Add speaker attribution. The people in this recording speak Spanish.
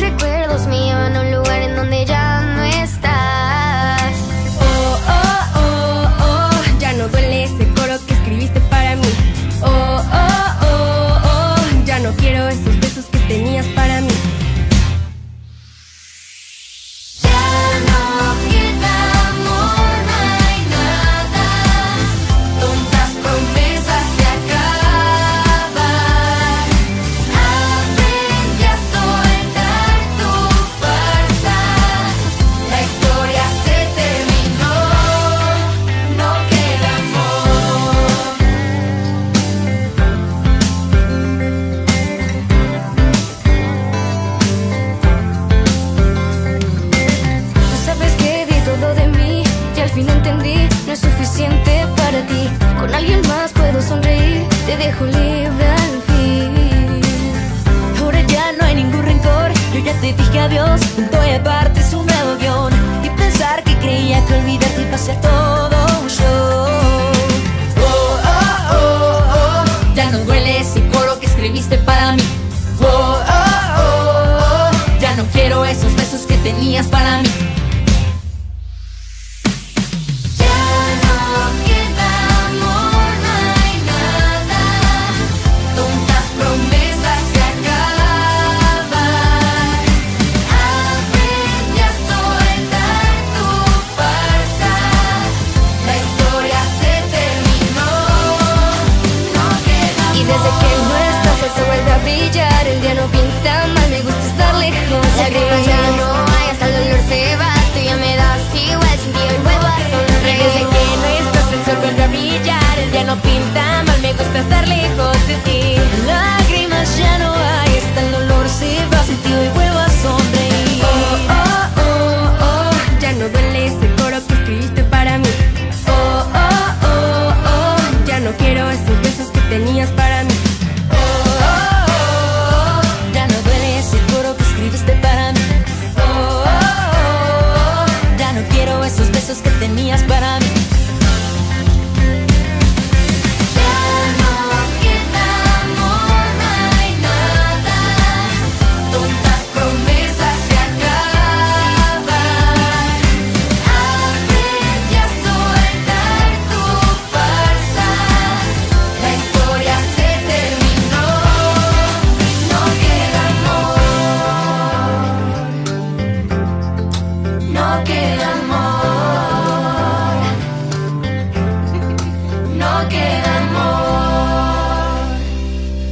Speaker 1: recuerdos míos. Es suficiente para ti. Con alguien más puedo sonreír, te dejo libre al fin.
Speaker 2: Ahora ya no hay ningún rencor, yo ya te dije adiós, punto y aparte es un nuevo guion. Y pensar que creía que olvidarte iba a ser todo un show. Oh, oh, oh, oh, ya no duele ese coro que escribiste para mí. Oh, oh, oh, oh, ya no quiero esos besos que tenías para mí.
Speaker 1: Y desde que no estás, el sol vuelve a brillar. El día no pinta mal, me gusta estar lejos. Lágrimas ya no
Speaker 2: mí